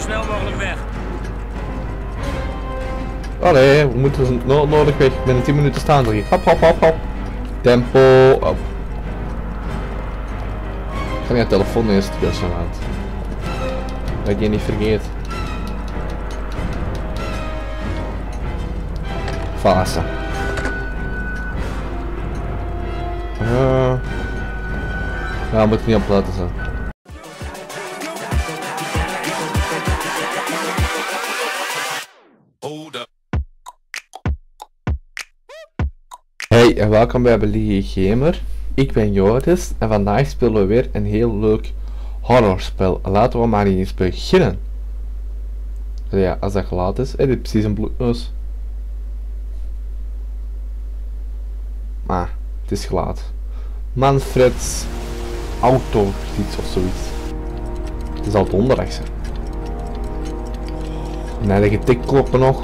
zo snel mogelijk weg. Allee, we moeten zo no nodig weg. Binnen 10 minuten staan er hier. Hop, hop, hop, hop. Tempo op. Aan de telefoon eerst tussen laat. Dat ik je niet vergeet. Fase. Uh, nou, moet ik niet op laten zijn. Hey en welkom bij Belige Gamer. Ik ben Joris en vandaag spelen we weer een heel leuk horrorspel. Laten we maar eens beginnen. Ja, als dat geluid is. Hey, dit is precies een bloedneus. Maar, het is geluid. Manfred's auto iets of zoiets. Het is al donderdag zijn. Nee, de getikkloppen nog.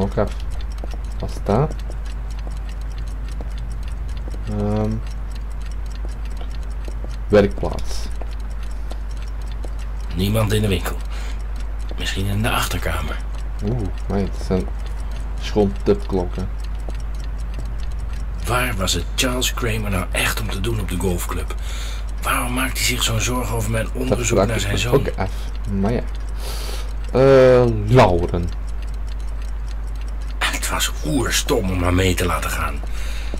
Ook af. Wat is dat? Ehm werkplaats. Niemand in de winkel. Misschien in de achterkamer. Oeh, nee, het zijn schoon tipklokken. Waar was het Charles Kramer nou echt om te doen op de golfclub? Waarom maakt hij zich zo'n zorgen over mijn onderzoek naar zijn zoon? ook af. Maar ja. Eh, Lauren. Was oerstom om haar mee te laten gaan.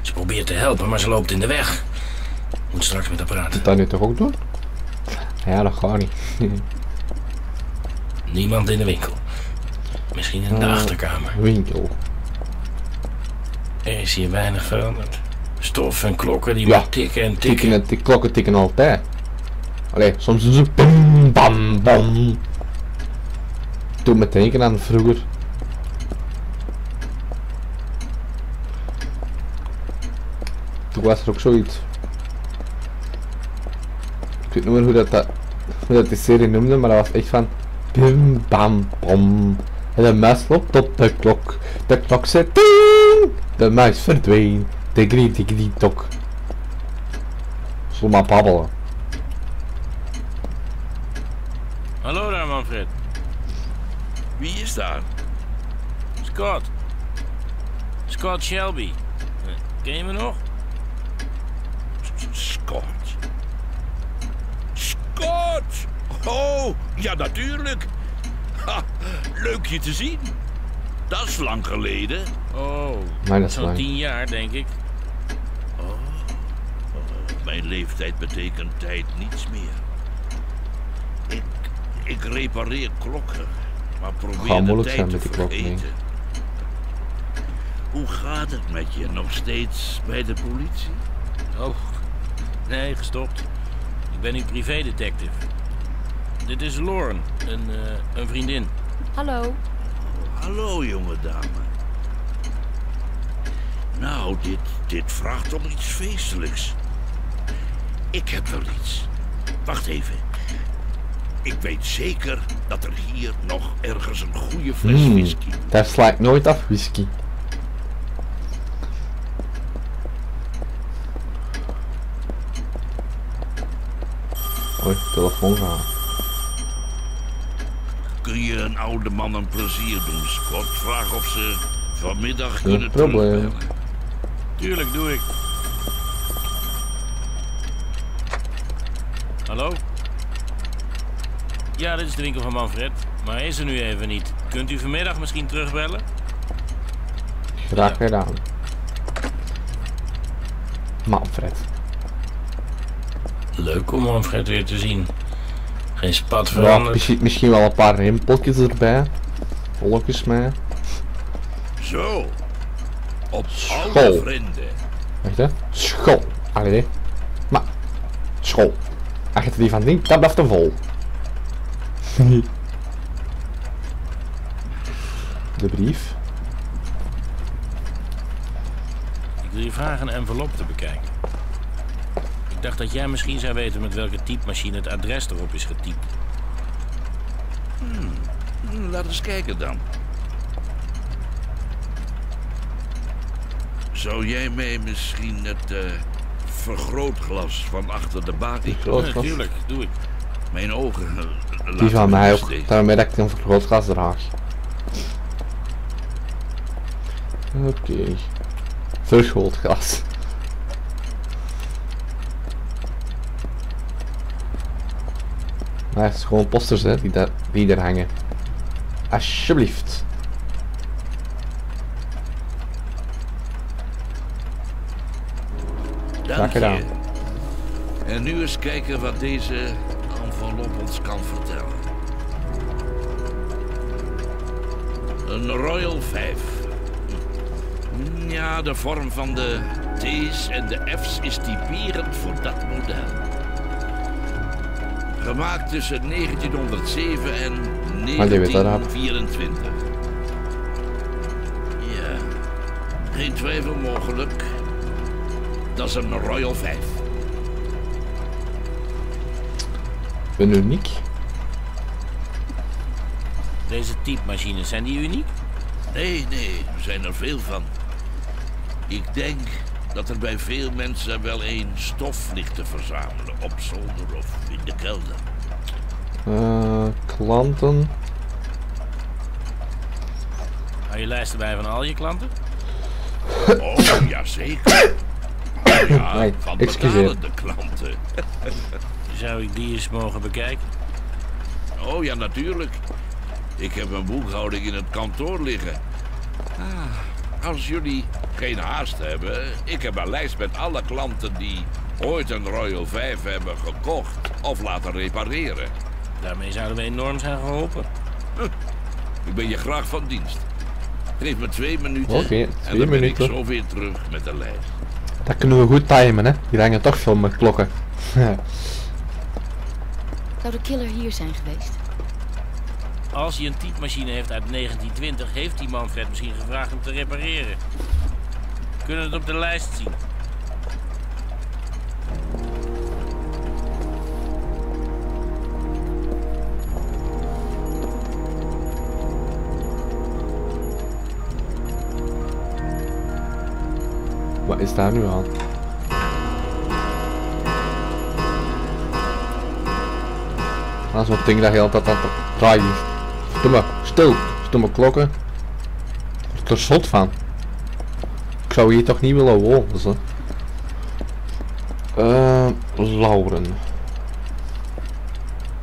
Ze probeert te helpen, maar ze loopt in de weg. Moet straks met haar praten. Dat nu toch ook doen? Ja, dat gaat niet. Niemand in de winkel. Misschien in de Eh, achterkamer. Winkel. Er is hier weinig veranderd. Stof en klokken die Ja, maar tikken en tikken. Tikken en die klokken tikken altijd. Allee, soms doen ze bam bam bam. Doe me denken aan vroeger. Toen was er ook zoiets. Ik weet niet meer hoe dat, dat, hoe serie noemde, maar dat was echt van bim bam bam. En de muis loopt op de klok. De klok zegt ding. De muis verdween. Die grie tok. Zullen maar babbelen. Hallo daar, Manfred. Wie is daar? Scott. Scott Shelby. Eh, Ken je me nog? Scott. Scott! Oh, ja natuurlijk. Ha, leuk je te zien. Dat is lang geleden. Oh, Maar dat is zo'n lang. tien jaar, denk ik. Mijn leeftijd betekent tijd niets meer. Ik, ik repareer klokken, maar probeer de tijd zijn te met die klok, nee. vergeten. Hoe gaat het met je? Nog steeds bij de politie? Oh, nee, gestopt. Ik ben nu privédetective. Dit is Lauren, een, eh, een vriendin. Hallo. Hallo, jonge dame. Nou, dit, dit vraagt om iets feestelijks. Ik heb wel iets. Wacht even. Ik weet zeker dat er hier nog ergens een goede fles Hmm, whisky... daar slaat nooit af whisky. Oei, telefoon gaan. Kun je een oude man een plezier doen, Scott? Vraag of ze vanmiddag Geen kunnen probleem. terugbellen. Tuurlijk, doe ik. Hallo? Ja, dit is de winkel van Manfred. Maar hij is er nu even niet. Kunt u vanmiddag misschien terugbellen? Graag gedaan. Manfred. Leuk om Manfred weer te zien. Geen spat Ja, veranderd. misschien, misschien wel een paar rimpeltjes erbij. Volgens mij. Zo. Op School. vrienden. Wacht hè. School. Allee. Maar. School. Als je er die van denkt, dat blijft te vol. De brief. Ik wil je vragen een envelop te bekijken. Ik dacht dat jij misschien zou weten met welke typemachine het adres erop is getypt. Hm, Laat eens kijken dan. Zou jij mij misschien het eh, vergrootglas van achter de balie... Vergrootglas? Natuurlijk, doe ik. Mijn ogen eh, Die laten van mij ook. Daarom dat ik een vergrootglas draag. Oké. Vergrootglas. Maar het is gewoon posters hè, die, daar, die er hangen. Alsjeblieft. Dank gedaan. En nu eens kijken wat deze envelop ons kan vertellen. Een Royal 5. Hm, Ja, de vorm van de T's en de F's is typerend voor dat model. Gemaakt tussen 1907 en Maar die weet dat, Raap. 1924. Ja, geen twijfel mogelijk. Dat is een Royal 5. Een uniek. Deze typemachines, zijn die uniek? Nee, nee, er zijn er veel van. Ik denk dat er bij veel mensen wel één stof ligt te verzamelen. Op zolder of in de kelder. Eh, klanten. Hou je lijst erbij van al je klanten? Oh, jazeker. Ja, Nee, van excuseer. betalende klanten. Zou ik die eens mogen bekijken? Oh ja, natuurlijk. Ik heb een boekhouding in het kantoor liggen. Ah, als jullie geen haast hebben, ik heb een lijst met alle klanten die ooit een Royal 5 hebben gekocht of laten repareren. Daarmee zouden we enorm zijn geholpen. Ik ben je graag van dienst. Geef me twee minuten en dan ben minuten. ik zo weer terug met de lijst. Dat kunnen we goed timen hè. Die hangen toch veel met klokken. Zou de killer hier zijn geweest? Als hij een typemachine heeft uit 1920, heeft die Manfred misschien gevraagd om te repareren. We kunnen het op de lijst zien. Wat is daar nu aan? Ah, zo'n ding dat je altijd aan het draaien is. Stomme, stil, stomme klokken. Ik er zot van. Ik zou hier toch niet willen wonen. Eh, Lauren.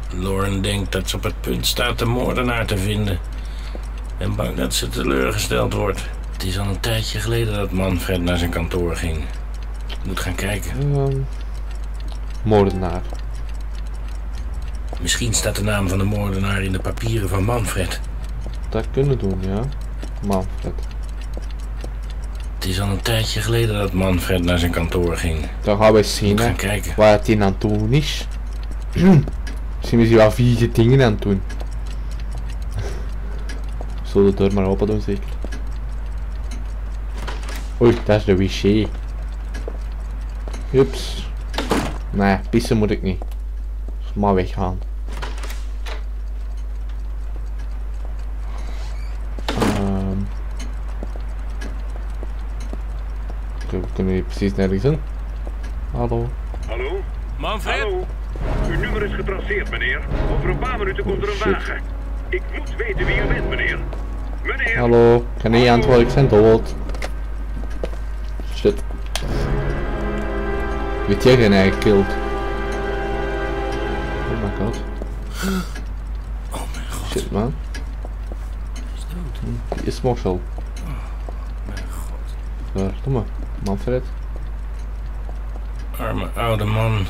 Lauren denkt dat ze op het punt staat de moordenaar te vinden. En bang dat ze teleurgesteld wordt. Het is al een tijdje geleden dat Manfred naar zijn kantoor ging. Moet gaan kijken. Ehm, moordenaar. Misschien staat de naam van de moordenaar in de papieren van Manfred. Dat kunnen doen, ja. Manfred. Het is al een tijdje geleden dat Manfred naar zijn kantoor ging. Dan gaan we eens zien gaan kijken. waar het in aan het doen is. Misschien is hij wel vieze dingen aan het doen. Zullen de deur maar open doen zeker? Oei, dat is de wc. Ups. Nee, pissen moet ik niet. Dus maar weggaan. Kunnen hier precies nergens in. Hallo. Hallo? Manfred? Hallo? Uw nummer is getraceerd, meneer. Over een paar minuten komt er een shit. wagen. Ik moet weten wie u bent, meneer. Meneer! Hallo, ik kan niet antwoorden, ik ben dood. Shit. Weet jij geen eigen killed? Oh my god. Oh mijn god, Shit man. hij is dood. Die is Marshall. Mijn god. Daar, doe maar. Manfred. Arme oude man.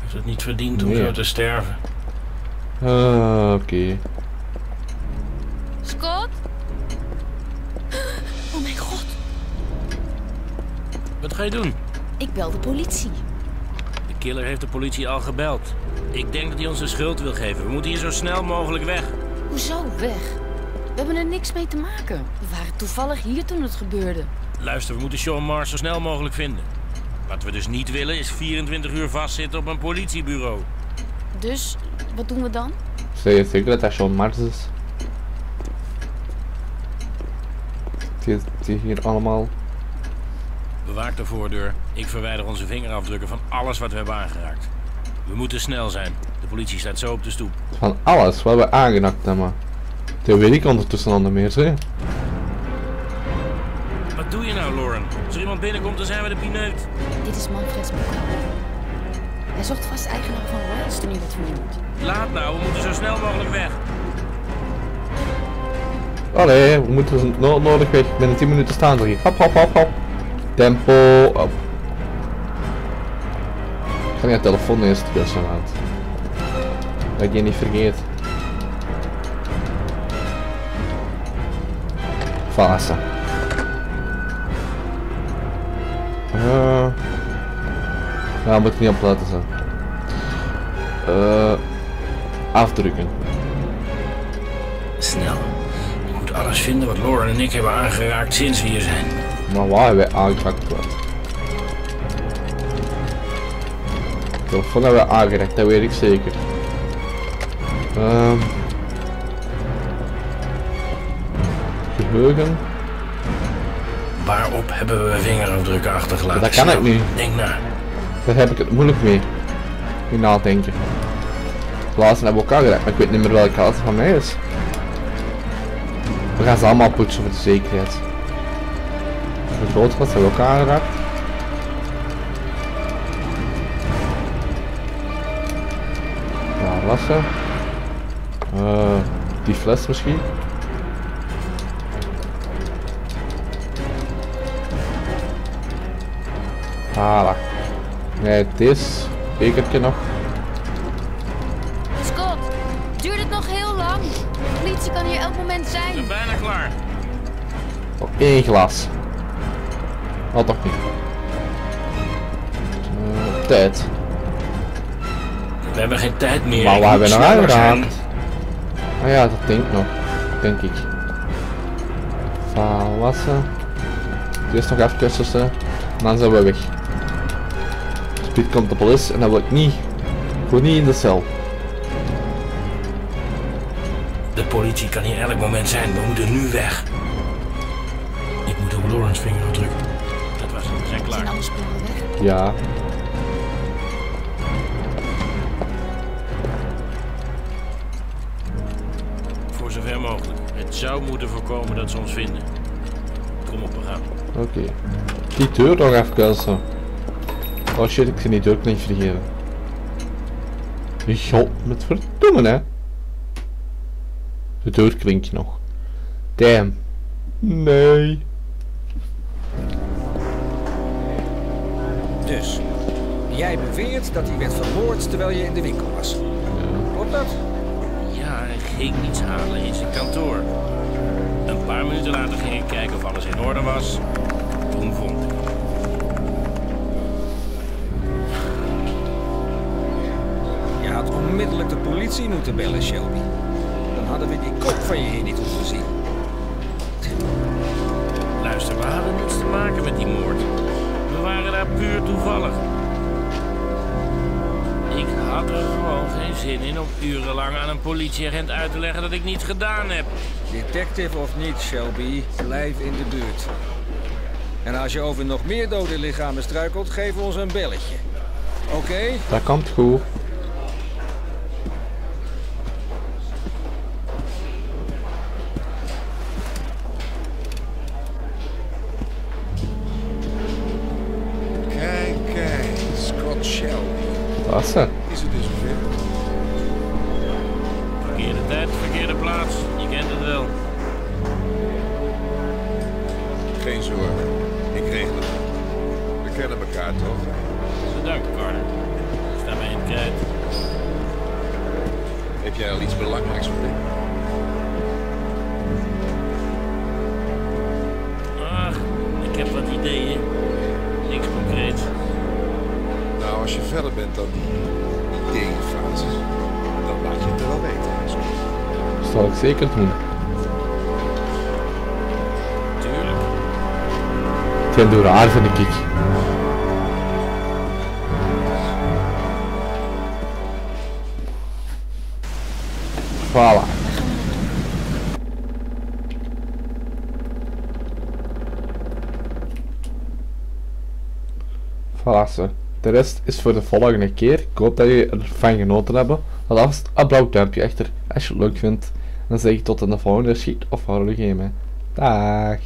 Heeft het niet verdiend om Nee. zo te sterven. Ah, oké. Scott? Oh mijn god. Wat ga je doen? Ik bel de politie. De killer heeft de politie al gebeld. Ik denk dat hij ons de schuld wil geven. We moeten hier zo snel mogelijk weg. Hoezo weg? We hebben er niks mee te maken. We waren toevallig hier toen het gebeurde. Luister, we moeten Sean Mars zo snel mogelijk vinden. Wat we dus niet willen is 24 uur vastzitten op een politiebureau. Dus, wat doen we dan? Zeg je zeker dat dat Sean Mars is? Die, die hier allemaal... Bewaak de voordeur. Ik verwijder onze vingerafdrukken van alles wat we hebben aangeraakt. We moeten snel zijn. De politie staat zo op de stoep. Van alles wat we aangenakt hebben. Dat weet ik ondertussen al niet meer, zeg. Wat doe je nou, Lauren? Als er iemand binnenkomt, dan zijn we de pineut. Dit is Manfreds boekhouder. Hij zocht vast eigenaar van Royals toen hij werd vermoord. Laat nou, we moeten zo snel mogelijk weg. Allee, we moeten zo no nodig weg. Binnen 10 minuten staan we hier. Hop, hop, hop, hop. Tempo op. Ik ga niet aan de telefoon eerst kussen uit. Dat ik je niet vergeet. Fase. Uh, ja, moet ik niet op laten zijn. Eh, afdrukken. Snel. Ik moet alles vinden wat Lauren en ik hebben aangeraakt sinds we hier zijn. Maar waar hebben wij aangeraakt wordt? Telefoon hebben we aangeraakt, dat weet ik zeker. Ehm geheugen. Waarop hebben we vingerafdrukken achtergelaten? Dat kan ik niet. Denk na. Daar heb ik het moeilijk mee. Niet nadenken. De laatste hebben we elkaar geraakt, maar ik weet niet meer welke laatste van mij is. We gaan ze allemaal poetsen voor de zekerheid. De grote was hebben we elkaar geraakt. Waar was ze? Eh, die fles misschien? Voilà. Nee, dit bekertje nog. Scott, duurt het nog heel lang? De politie kan hier elk moment We zijn. zijn bijna klaar. Nog één glas. Oh, toch niet. Eh, tijd. We hebben geen tijd meer. Maar waar hebben we nou zijn. aangeraakt? Ah ja, dat denk ik nog. Denk ik. Vawassen. Eerst nog even kussen. En dan zijn we weg. Komt de politie en dan wil ik niet. Ik wil niet in de cel. De politie kan hier elk moment zijn. We moeten nu weg. Ik moet op Lawrence vingerafdrukken. Dat was het. We zijn klaar. Ja. Voor zover mogelijk. Het zou moeten voorkomen dat ze ons vinden. Kom op, we gaan. Oké. Die deur nog even kussen. Oh shit, ik zie die deur niet vergeten. God, met verdoemen hè. De deur klinkt nog. Damn. Nee. Dus, jij beweert dat hij werd vermoord terwijl je in de winkel was. Klopt dat? Ja, hij ging iets halen in zijn kantoor. Een paar minuten later ging ik kijken of alles in orde was. Toen vond ik. Onmiddellijk de politie moeten bellen, Shelby. Dan hadden we die kop van je hier niet hoeven zien. Luister, we hadden niets te maken met die moord. We waren daar puur toevallig. Ik had er gewoon geen zin in om urenlang aan een politieagent uit te leggen dat ik niets gedaan heb. Detective of niet, Shelby, blijf in de buurt. En als je over nog meer dode lichamen struikelt, geef ons een belletje. Oké? Dat komt goed. Is het dus zover? Verkeerde tijd, verkeerde plaats. Je kent het wel. Geen zorgen. Ik regel het. We kennen elkaar toch? Bedankt, Carter. Sta mij in het krijt. Heb jij al iets belangrijks ontdekt? Ach, ik heb wat ideeën. verder bent dan die fase, dan laat je het wel weten. Dat zal ik zeker doen. Tuurlijk. Het zijn door de vind ik. Voilà. Voilà, ze. De rest is voor de volgende keer. Ik hoop dat jullie ervan genoten hebben. Laat een blauw duimpje achter als je het leuk vindt. Dan zeg ik tot in de volgende schiet of horror game. Dag.